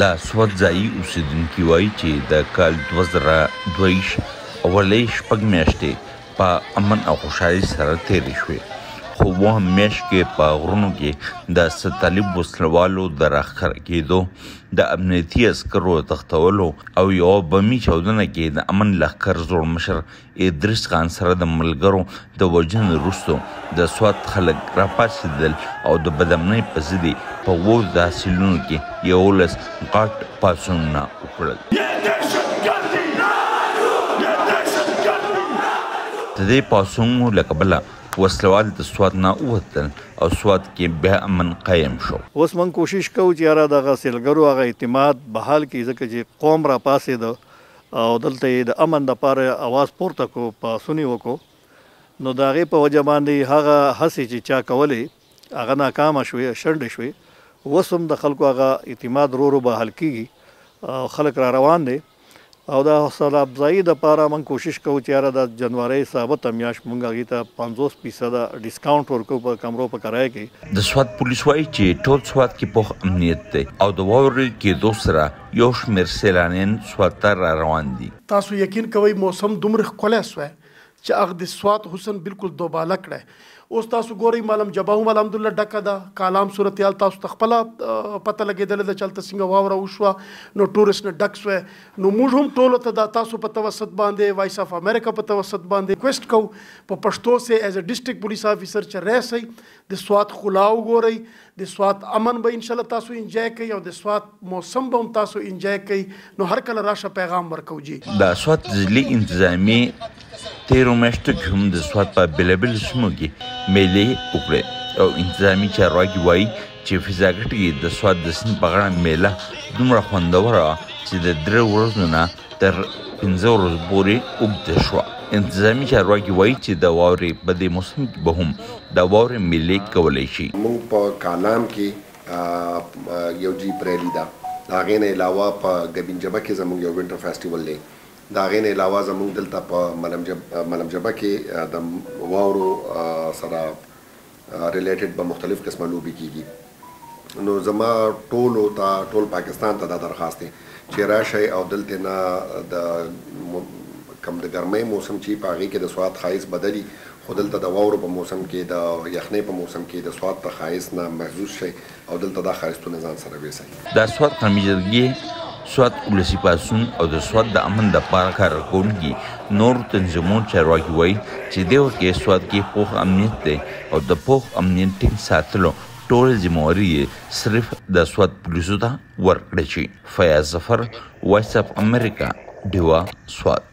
د اسود ځايي اوسېدونکي وايي چې د کال دوه زره دوه ویشت اولۍ شپږ میاشتې په امن او خوشحالۍ سره تېرې شوې، خو اوومه میاشت کې په غرونو کې د سه طالب وسله والو د راښکاره کېدو، د امنیتي عسکرو تښتولو او یوه بمي چاودنه کې د امن لښکر زوړ مشر ادریس خان سره د ملګرو د وژنې وروسته د سوات خلک راپاڅېدل او د بدامنۍ په ضد یې په اوو تحصیلونو کې یوولس غټ پاڅونونه وکړل. د دې پاڅونونو له کبله وسلوال د سوات نه ووتل او سوات کې بیا امن قایم شو. اوس موږ کوشش کوو چې یاره دغه سېلګرو هغه اعتماد بحال کړي، ځکه چې قوم راپاڅېده او دلته یې د امن لپاره اواز پورته کړو، پاڅون یې وکړو، نو د هغې په وجه باندې هغه هڅې چې چا کولې هغه ناکامه شوې، شنډې شوې، اوس هم د خلکو هغه اعتماد رو رو بحال کیږي او خلک را روان دی او د حوصله افزايي لپاره موږ کوشش کوو چې یاره دا جنورۍ ثابته میاشت موږ هغې ته پنځوس فیصده ډیسکاونټ ورکوو په کمرو په کرایه کې. د سوات پولیس وايي چې ټول سوات کې پوخ امنیت دی او د واورې کېدو سره یو شمېر سیلانین سوات ته را روان دي. تاسو یقین کوئ موسم دومره ښکلی شوی چې هغه د سوات حسن بالکل دوباله کړی. اوس تاسو ګورئ مالم جبه هم الحمدالله ډکه ده. کالام صورتحال تاسو ته خپله پته لګېدلې ده چې هلته څنګه واوره وشوه نو ټوریسټ نه ډک شوی. نو موږ هم ټولو ته دا تاسو په توسط باندې، وایس آف امریکا په توسط باندې ریکویسټ کوو په پښتو سې ایز اې ډسټرکټ پولیس آفیسر چې راشئ د سوات ښکلا وګورئ، د سوات امن به انشاءالله تاسو انجوای کړئ او د سوات موسم به هم تاسو انجوای کړئ، نو هر کله راشه پیغام ورکوو جي. د سوات ضلعي انتظامیې تېرو میاشتو کې هم د سوات په بېلابېلو سیمو کې مېلې وکړې او انتظامي چارواکي وايي چې فضاګټ کې د سوات د سیند په غاړه مېله دومره خوندوره وه چې د درېیو ورځو نه تر پنځه ورځو پورې اوږده شوه. انتظامي چارواکي وایي چې د واورې په دې موسم کې به هم د واورې مېلې کولی شي. موږ په کالام کې یو جیپ ریلي ده، د هغې نه علاوه په ګبین جبه کې زموږ یو وینټر فیسټیول دی، د هغې نه علاوه زموږ دلته په ملم جبه کې د واورو سره ریلیټډ به مختلف قسمه لوبې کیږي نو زما ټولو ته ټول پاکستان ته دا درخواست دی چې راشئ او دلته نه د کم د ګرمۍ موسم چې په هغې کې د سوات خایس بدلي خو دلته د واورو په موسم کې د یخنۍ په موسم کې د سوات د خایس نه محظوظ شئ او دلته دا ښایستونه ځان سره ویسئ. د سوات قومي جرګې، سوات ولسي پاڅون او د سوات د امن دپاره کارکوونکي نورو تنظیمونو چارواکي وايي چې دې وخت کې سوات کې پوخ امنیت دی او د پوخ امنیت ټینګ ساتلو ټوله ذمه واري یې صرف د سوات پولیسو ته ورکړې چې فیاض ظفر وایس اف امریکا ډیوه سوات.